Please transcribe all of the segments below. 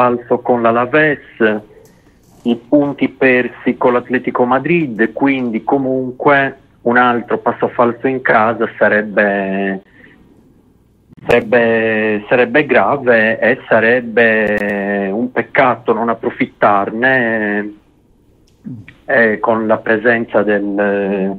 falso con l'Alaves, i punti persi con l'Atletico Madrid, quindi comunque un altro passo falso in casa sarebbe, sarebbe, sarebbe grave e sarebbe un peccato non approfittarne eh, con la presenza del,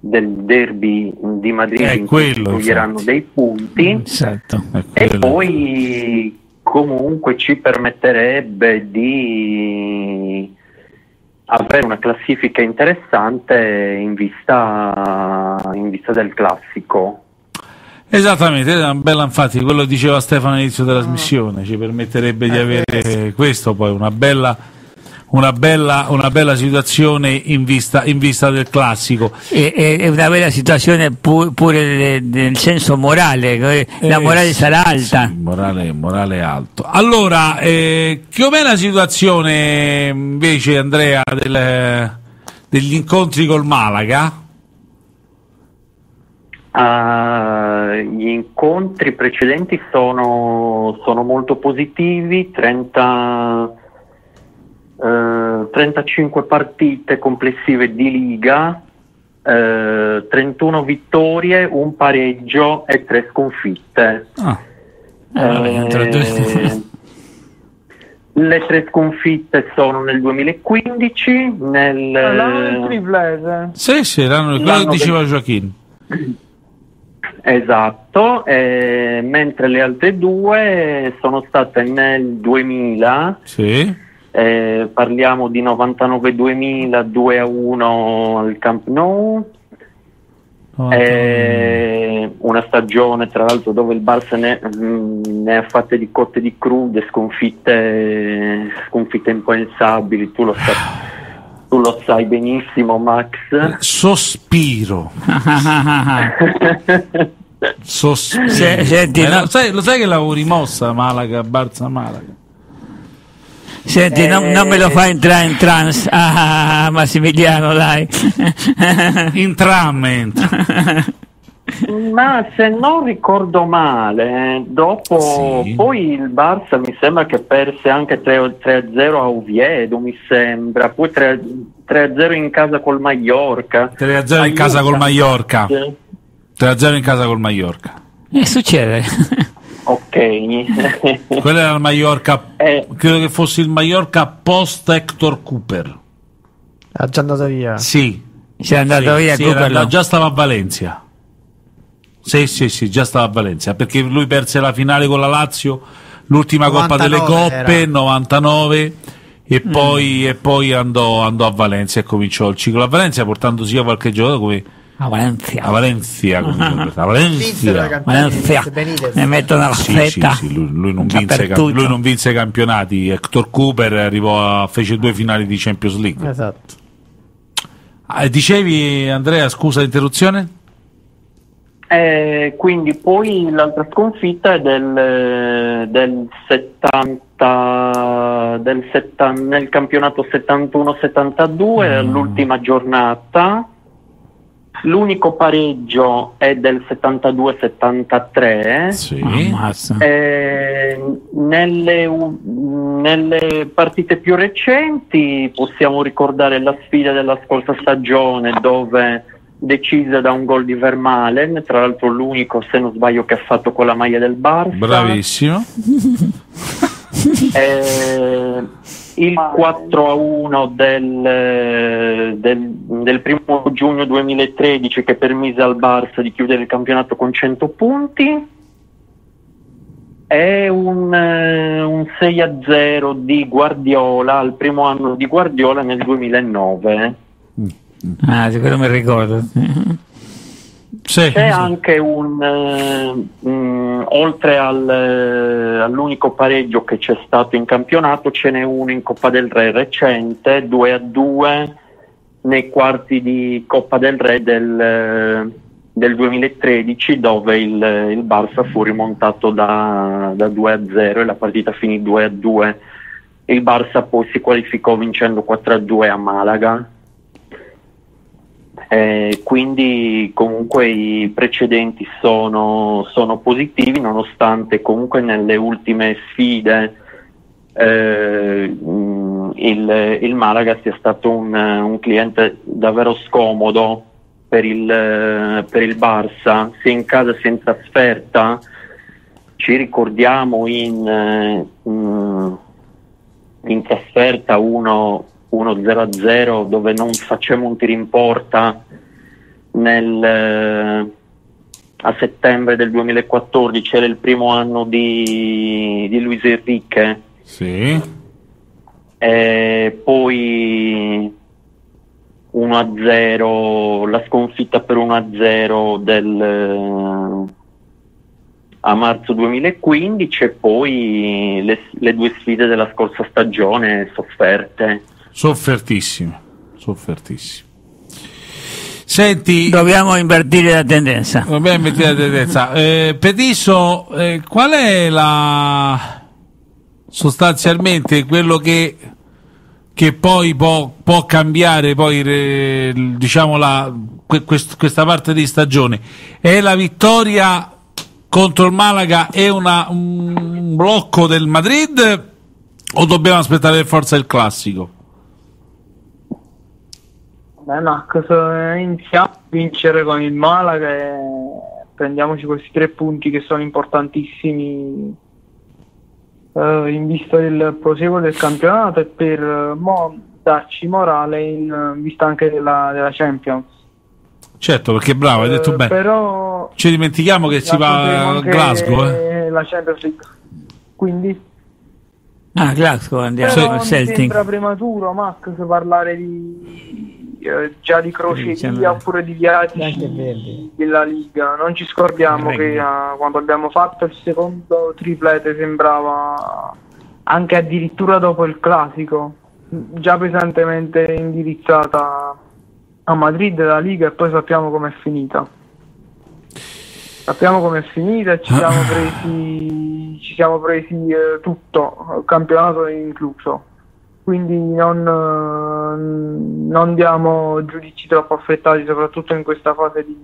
del derby di Madrid È in cui toglieranno dei punti Esatto. E poi comunque ci permetterebbe di avere una classifica interessante in vista, in vista del classico. Esattamente, era una bella, infatti, quello che diceva Stefano all'inizio della trasmissione, ci permetterebbe di avere questo, poi una bella, una bella, una bella situazione in vista, in vista del classico. E- È, è una bella situazione pu- pure nel senso morale, che la Eh, morale sì, sarà alta. sì, morale, morale alto. Allora, eh, com'è la situazione invece, Andrea, del- degli incontri col Malaga? Ah, gli incontri precedenti sono, sono molto positivi, 30, eh, 35 partite complessive di Liga, eh, 31 vittorie, un pareggio e 3 sconfitte. Ah, Eh, Eh, le tre sconfitte sono nel 2015, nel, L'anno del triplete. sì, sì, che L'anno diceva del- Joaquin. Esatto, eh, mentre le altre due sono state nel 2000, Sì. Eh, parliamo di 99-2000, 2 a 1 al Camp Nou, eh, una stagione tra l'altro dove il Barça ne, mm, ne ha fatte di cotte di crude, sconfitte, sconfitte impensabili, tu lo, sai, tu lo sai benissimo Max. Sospiro. Sospiro. Se- senti, no- lo, sai, lo sai che l'avevo rimossa Malaga, Barza Malaga? Senti, non, non me lo fa entrare in trance, ah, Massimiliano, dai. In tram entra. Ma se non ricordo male, dopo Sì. poi il Barça mi sembra che perse anche 3 3-0 a Oviedo, mi sembra, poi 3 3-0 in casa col Mallorca. 3-0 in casa col Mallorca. Sì. 3-0 in casa col Mallorca. Che succede? Ok. Quello era il Mallorca. Eh, Credo che fosse il Mallorca post Hector Cooper. Ha già andato via. Sì. Si è andato Sì, via sì, Cooper, era no? già stava a Valencia. Sì, sì, sì, già stava a Valencia. Perché lui perse la finale con la Lazio, l'ultima Coppa delle 99 Coppe, era. 99. E Mm. poi, e poi andò, andò a Valencia e cominciò il ciclo a Valencia portando sia qualche giocatore come A Valencia. a Valencia. come a Valencia. Valencia. Benitez. Ne mettono la Sì, sì, sì, lui, lui non vinse, lui non vinse campionati. Hector Cooper arrivò a, fece due finali di Champions League. Esatto. Ah, dicevi, Andrea, scusa l'interruzione? eh, quindi poi l'altra sconfitta è del, del 70, del 70 nel campionato 71-72, all'ultima giornata. L'unico pareggio è del 72-73. Sì. Eh, nelle, nelle partite più recenti possiamo ricordare la sfida della scorsa stagione dove decisa da un gol di Vermalen, tra l'altro l'unico se non sbaglio che ha fatto con la maglia del Barça. Bravissimo. Eh, il 4 a 1 del, del, del primo giugno 2013 che permise al Barça di chiudere il campionato con 100 punti e un, eh, un 6 a 0 di Guardiola al primo anno di Guardiola nel 2009 Ah, quello mi ricordo. Sì, c'è sì. anche un eh, mm, oltre al, eh, all'unico pareggio che c'è stato in campionato ce n'è uno in Coppa del Re recente 2 a 2 nei quarti di Coppa del Re del, eh, del 2013 dove il, il Barça fu rimontato da, da 2 a 0 e la partita finì 2 a 2 il Barça poi si qualificò vincendo 4 a 2 a Malaga eh, quindi comunque i precedenti sono, sono positivi nonostante comunque nelle ultime sfide eh, il, il Malaga sia stato un, un cliente davvero scomodo per il, eh, per il Barça, sia in casa sia in trasferta. Ci ricordiamo in, eh, mh, in trasferta 1 1-0-0 dove non facciamo un tiro in porta nel, eh, a settembre del 2014, era il primo anno di, di Luis Enrique. Sì. E poi 1-0, la sconfitta per 1-0 del, eh, a marzo 2015 e poi le, le due sfide della scorsa stagione sofferte. Soffertissimo, soffertissimo. Senti, Dobbiamo invertire la tendenza. dobbiamo mettere la tendenza. Eh, Petiso, eh, qual è la sostanzialmente quello che, che poi può, può cambiare poi eh, diciamo la, que- quest- questa parte di stagione? È la vittoria contro il Malaga e una- un blocco del Madrid o dobbiamo aspettare per forza il classico? Beh, Max, se iniziamo a vincere con il Malaga e prendiamoci questi tre punti che sono importantissimi eh, in vista del proseguo del campionato e per eh, mo darci morale in vista anche della, della Champions. Certo, perché bravo, hai detto Eh, bene. Però Ci dimentichiamo che si va a Glasgow, eh. la Champions League. Quindi Ah, Glasgow andiamo però al mi Celtic. sembra prematuro Max parlare di eh, già di crocevia oppure di viaggi della Liga. Non ci scordiamo che eh, quando abbiamo fatto il secondo triplete sembrava anche addirittura dopo il classico, già pesantemente indirizzata a Madrid la Liga e poi sappiamo com'è finita. Sappiamo com'è finita e ci siamo presi, ci siamo presi eh, tutto, il campionato incluso. Quindi non, eh, non diamo giudizi troppo affrettati, soprattutto in questa fase di,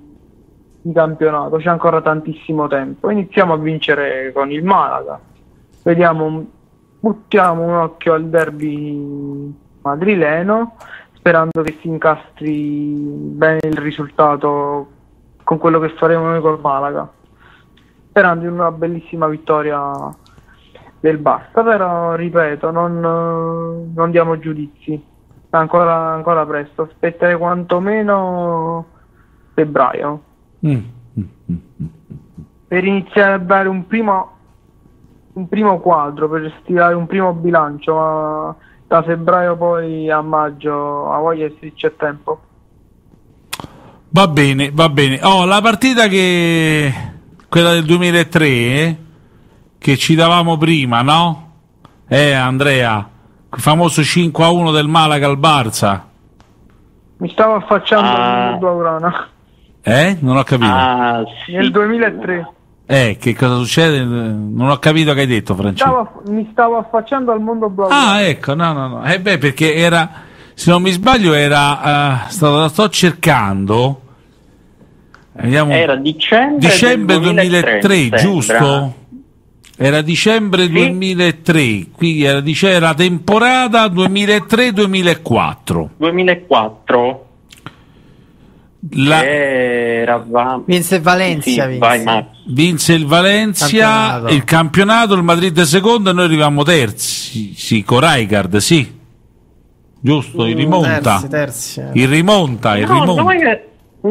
di campionato. C'è ancora tantissimo tempo. Iniziamo a vincere con il Malaga. Vediamo, buttiamo un occhio al derby madrileno, sperando che si incastri bene il risultato con quello che faremo noi col Malaga. Sperando in una bellissima vittoria del Barça, però ripeto, non, eh, non diamo giudizi. Ancora, ancora presto, aspetterei quantomeno febbraio mm. per iniziare a dare un primo, un primo quadro, per stilare un primo bilancio, ma da febbraio poi a maggio a voglia se c'è tempo. Va bene, va bene. Oh, la partita che quella del 2003 eh, che ci davamo prima, no? Eh, Andrea, il famoso 5 a 1 del Malaga al Barça. Mi stavo affacciando Ah. al Blaugrana Eh? Non ho capito. Ah, sì. nel 2003. Eh, che cosa succede? Non ho capito che hai detto, Francesco. Stavo- mi stavo affacciando al mondo Blaugrana. Ah, ecco, no, no, no. Eh beh, perché era, se non mi sbaglio, era, eh, stato, sto cercando. Vediamo. Era dicembre, dicembre del 2003, 2003 giusto? Era dicembre 2003, quindi era, dice, era temporada 2003-2004. 2004 La- eravamo Vinse Valencia, Sì, vinse. vai vinse il Valencia, Campionato. il campionato, il Madrid secondo e noi arrivammo terzi. Sì, con Rijkaard, sì. Giusto, il rimonta. Terzi, terzi. eh. Il rimonta, il No, rimonta. noi,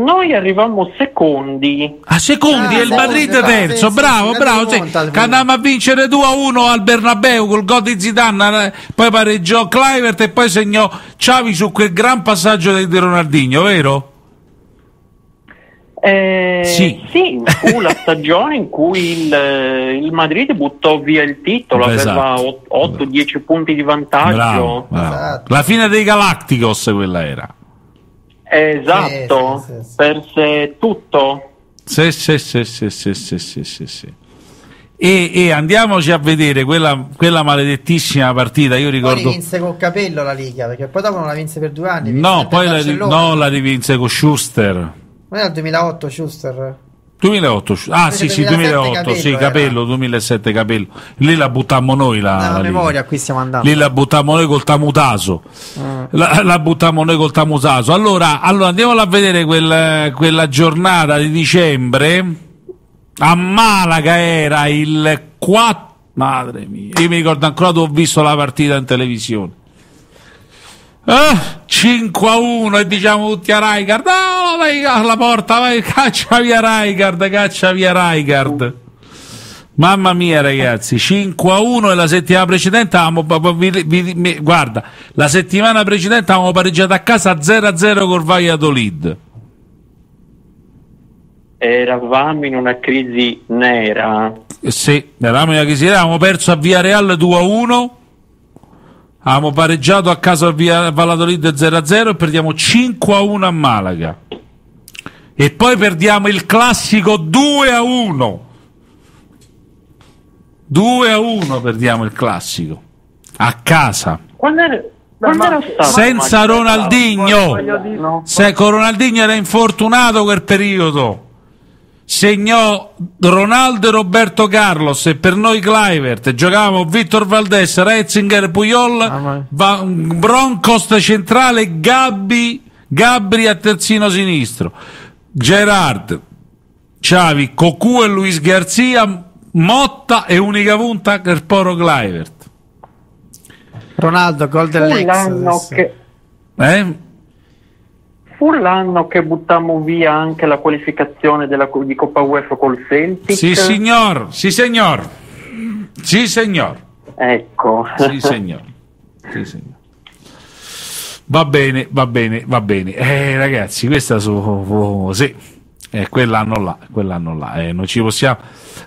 noi arrivammo secondi A secondi Ah, e il Madrid bravo, terzo, sì, sì, bravo, sì, bravo. sì. Che andammo a vincere 2 a 1 al Bernabeu col gol di Zidane, eh, poi pareggiò Clivert e poi segnò Xavi su quel gran passaggio di di Ronaldinho, vero? Eh, Sì. fu la stagione in cui il, il Madrid buttò via il titolo, Esatto. aveva 8-10 punti di vantaggio. Bravo, bravo. Esatto. La fine dei Galacticos quella era. Esatto, Sì, sì, sì, sì. perse tutto. Sì, sì, sì, sì, sì, sì, sì, sì, sì. E, e andiamoci a vedere quella, quella maledettissima partita. Io Poi ricordo. vinse col capello la Liga, perché poi dopo non la vinse per due anni. No, poi la, no, la rivinse con Schuster. Non era il 2008 Schuster? 2008, ah sì sì 2007 2008, sì Capello Capello, 2007 Capello, lì la buttammo noi la, la memoria qui stiamo andando. lì la buttammo noi col Tamutaso. La, la buttammo noi col Tamutaso. Allora, allora andiamola a vedere quel- quella giornata di dicembre. A Malaga era il 4 madre mia io mi ricordo ancora dove ho visto la partita in televisione Ah, 5 a 1 e diciamo tutti a Raigard no, vai alla porta vai caccia via Raigard caccia via Raigard Mamma mia ragazzi, 5 a 1 e la settimana precedente avevamo, vi- vi- mi- guarda, la settimana precedente avevamo pareggiato a casa 0 a 0 col Valladolid. Eravamo in una crisi nera. Eh, Sì, eravamo in una crisi, avevamo perso a Via Real 2 a 1, avevamo pareggiato a casa a Via Valladolid 0 a 0 e perdiamo 5 a 1 a Malaga. E poi perdiamo il classico 2 a 1. 2 a 1 perdiamo il classico. A casa. Quando era, ma-? Senza? Ronaldinho. Se con Ronaldinho era infortunato quel periodo. Segnò Ronaldo e Roberto Carlos e per noi Clivert giocavamo Vittor Valdes, Retzinger, Puyol, Ah, Va- Broncos centrale, Gabbi, Gabri a terzino sinistro, Gerard, Xavi, Cocu e Luis Garzia, Motta e unica punta per Poro Clivert. Ronaldo, gol dell'ex. Eh? Fu l'anno che buttammo via anche la qualificazione della, di Coppa UEFA col Celtic. Sì, signor, sì, signor. Sì, signor. Ecco. Sì, signor. Sì, signor. Va bene, va bene, va bene. Eh, ragazzi, questa su sì. Eh, quell'anno là, quell'anno là, eh, non ci possiamo.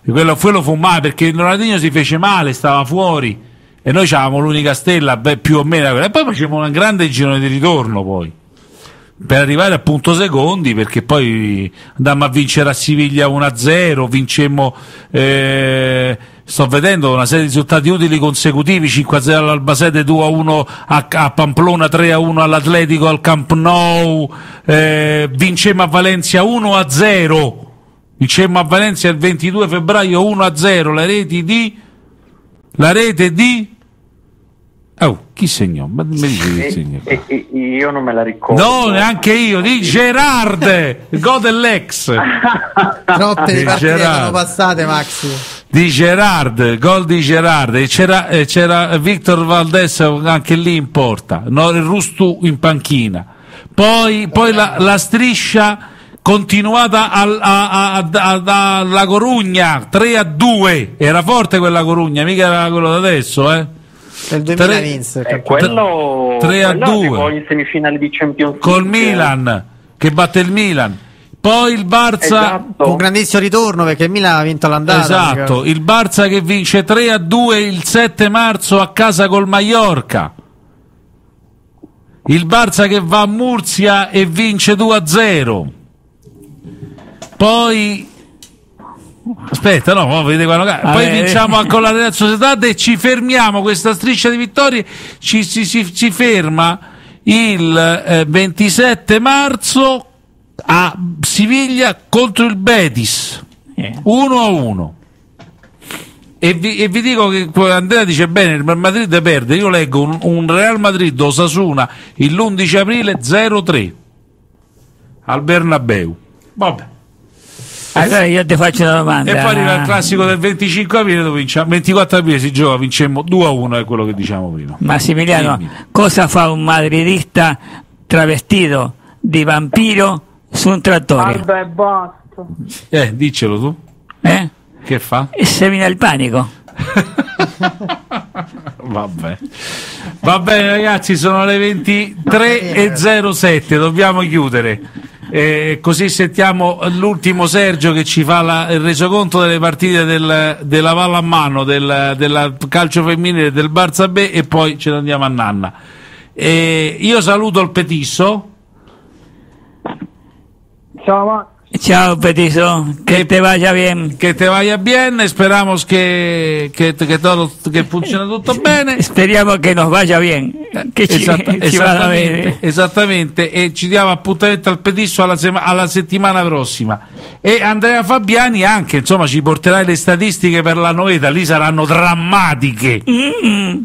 Quello, quello fu male perché Ronaldinho si fece male, stava fuori e noi avevamo l'unica stella, beh, più o meno, e poi facevamo un grande girone di ritorno poi per arrivare a punto secondi perché poi andammo a vincere a Siviglia 1-0 vincemmo eh, sto vedendo una serie di risultati utili consecutivi 5-0 all'Albasete 2-1 a, a Pamplona 3-1 all'Atletico al Camp Nou eh, vincemmo a Valencia 1-0 vincemmo a Valencia il 22 febbraio 1-0 le reti di la rete di oh chi segnò? ma mi dici? E- e- io non me la ricordo. No, neanche io, di Gerard, gol dell'ex. Troppe di partite erano passate, Maxi. Di Gerard, gol di Gerard. E c'era, eh, c'era Victor Valdes anche lì in porta, no, il Rustu in panchina. Poi, poi la, la striscia continuata al- a, a- a- a- alla Corugna 3 a 2. Era forte quella Corugna, mica era quello da adesso, eh. Nel 2000 Tre- vinse. il Eh, quello, Tre a quello due. arrivò in semifinale di Champions Col League. Milan, che batte il Milan. Poi il Barça. Esatto. Un grandissimo ritorno perché il Milan ha vinto l'andata. Esatto, il Barça che vince 3 a 2 il 7 marzo a casa col Mallorca. Il Barça che va a Murcia e vince 2 a 0. Poi Aspetta, no, Poi Ah, eh. vinciamo con la Real Sociedad e ci fermiamo questa striscia di vittorie ci, ci- ci- ci ferma il eh, 27 marzo a Siviglia contro il Betis. Eh. 1 a 1 e vi, e vi dico che Andrea dice bene il Madrid perde io leggo un, un Real Madrid Osasuna l'11 aprile 0-3 al Bernabeu vabbè Allora io ti faccio una domanda. e poi arriva il classico del 25 aprile dove vinciamo 24 aprile si gioca vincemmo 2-1 è quello che diciamo prima Massimiliano, Dimmi. cosa fa un madridista travestito di vampiro su un trattore? Vabbè, basta. eh diccelo tu Eh? che fa? E semina il panico. Vabbè. Va bene ragazzi, sono le 23.07, dobbiamo chiudere. Eh, così sentiamo l'ultimo Sergio che ci fa la- il resoconto delle partite del- della Valla a mano, del, della calcio femminile del Barça B e poi ce ne andiamo a Nanna. Eh, io saluto il Petisso. Ciao Ciao Petiso, que te vaya bien. Che te vaya bien, speramos che, che, che, todo- che funziona tutto bene. Speriamo che nos vaya bien. Che ci, Esatta- ci vada esattamente, bene. esattamente, e ci diamo appuntamento al Petisso alla, sema- alla settimana prossima. E Andrea Fabiani anche, insomma, ci porterai le statistiche per la Noeta, lì saranno drammatiche. Mm.